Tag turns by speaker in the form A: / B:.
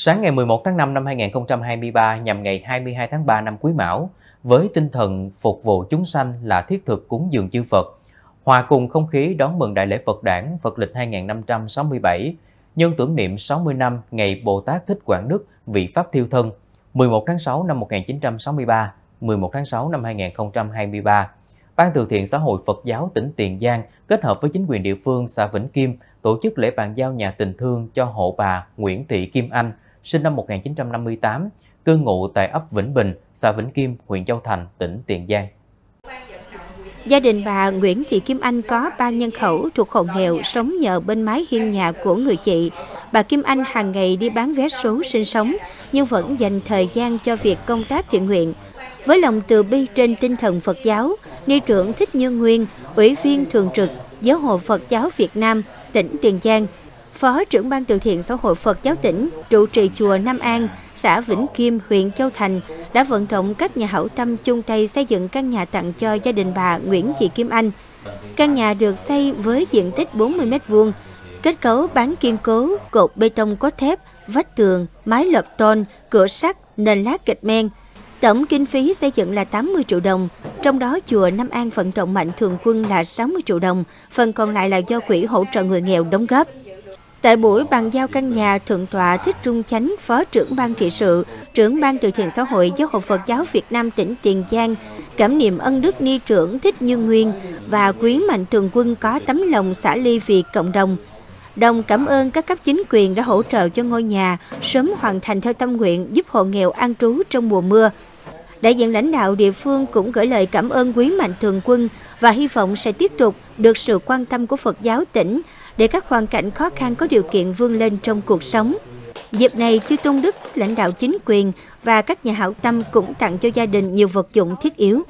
A: Sáng ngày 11 tháng 5 năm 2023 nhằm ngày 22 tháng 3 năm Quý Mão, với tinh thần phục vụ chúng sanh là thiết thực cúng dường chư Phật, hòa cùng không khí đón mừng Đại lễ Phật Đản Phật lịch 2567, nhân tưởng niệm 60 năm ngày Bồ Tát Thích Quảng Đức vị Pháp Thiêu Thân, 11 tháng 6 năm 1963, 11 tháng 6 năm 2023. Ban từ thiện xã hội Phật giáo tỉnh Tiền Giang kết hợp với chính quyền địa phương xã Vĩnh Kim tổ chức lễ bàn giao nhà tình thương cho hộ bà Nguyễn Thị Kim Anh, sinh năm 1958, cư ngụ tại ấp Vĩnh Bình, xã Vĩnh Kim, huyện Châu Thành, tỉnh Tiền Giang.
B: Gia đình bà Nguyễn Thị Kim Anh có ba nhân khẩu thuộc hộ nghèo sống nhờ bên mái hiên nhà của người chị. Bà Kim Anh hàng ngày đi bán vé số sinh sống nhưng vẫn dành thời gian cho việc công tác thiện nguyện. Với lòng từ bi trên tinh thần Phật giáo, Ni trưởng Thích Như Nguyên, Ủy viên Thường trực Giáo hội Phật giáo Việt Nam, tỉnh Tiền Giang, Phó trưởng ban từ thiện xã hội Phật giáo tỉnh, trụ trì chùa Nam An, xã Vĩnh Kim, huyện Châu Thành đã vận động các nhà hảo tâm chung tay xây dựng căn nhà tặng cho gia đình bà Nguyễn Thị Kim Anh. Căn nhà được xây với diện tích 40 m2, kết cấu bán kiên cố, cột bê tông có thép, vách tường, mái lợp tôn, cửa sắt, nền lát gạch men. Tổng kinh phí xây dựng là 80 triệu đồng, trong đó chùa Nam An vận động mạnh thường quân là 60 triệu đồng, phần còn lại là do quỹ hỗ trợ người nghèo đóng góp. Tại buổi bàn giao căn nhà, Thượng tọa Thích Trung Chánh, Phó trưởng ban trị sự, trưởng ban từ thiện xã hội Giáo hội Phật giáo Việt Nam tỉnh Tiền Giang, cảm niệm ân đức ni trưởng Thích Như Nguyên và quý mạnh thường quân có tấm lòng xã ly vì cộng đồng. Đồng cảm ơn các cấp chính quyền đã hỗ trợ cho ngôi nhà sớm hoàn thành theo tâm nguyện giúp hộ nghèo an trú trong mùa mưa. Đại diện lãnh đạo địa phương cũng gửi lời cảm ơn quý mạnh thường quân và hy vọng sẽ tiếp tục được sự quan tâm của Phật giáo tỉnh để các hoàn cảnh khó khăn có điều kiện vươn lên trong cuộc sống. Dịp này, Chư Tôn Đức, lãnh đạo chính quyền và các nhà hảo tâm cũng tặng cho gia đình nhiều vật dụng thiết yếu.